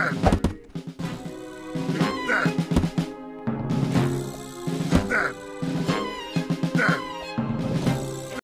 Yeah.